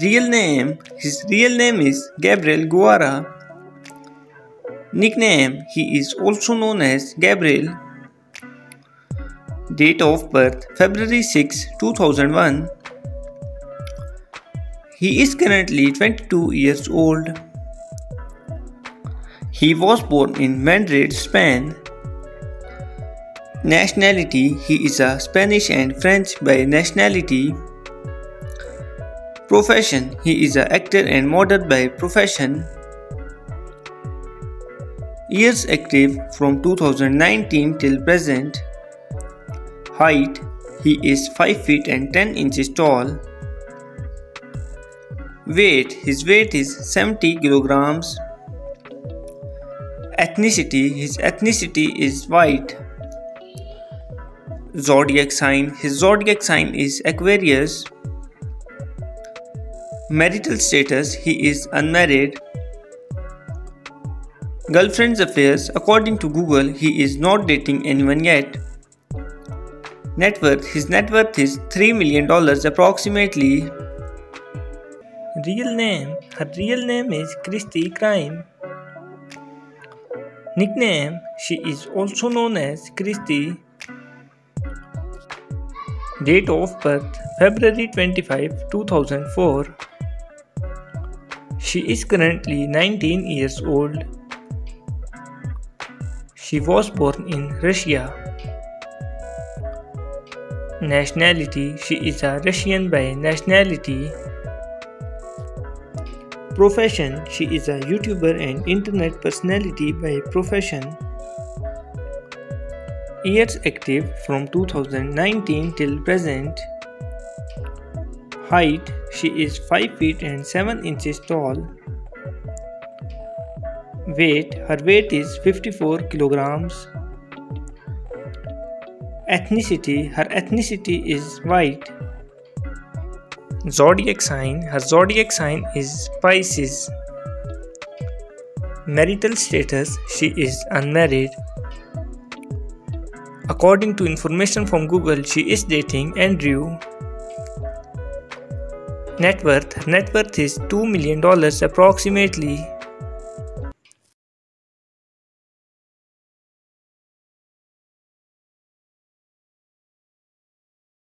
Real name His real name is Gabriel Guevara. Nickname He is also known as Gabriel. Date of birth February 6, 2001. He is currently 22 years old. He was born in Madrid, Spain. Nationality He is a Spanish and French by nationality. Profession He is an actor and model by profession. Years active from 2019 till present. Height He is 5 feet and 10 inches tall. Weight His weight is 70 kilograms. Ethnicity His ethnicity is white. Zodiac sign His zodiac sign is Aquarius. Marital status He is unmarried. Girlfriend's affairs According to Google, he is not dating anyone yet. Net worth His net worth is $3 million approximately. Real name Her real name is Kristi Krime. Nickname She is also known as Kristi. Date of birth February 25, 2004. She is currently 19 years old. She was born in Russia. Nationality She is a Russian by nationality. Profession She is a YouTuber and internet personality by profession. Years active from 2019 till present. Height She is 5 feet and 7 inches tall. Weight Her weight is 54 kilograms. Ethnicity Her ethnicity is white. Zodiac sign Her zodiac sign is Pisces. Marital status She is unmarried. According to information from Google, she is dating Andrew. Net worth Net worth is $2 million approximately.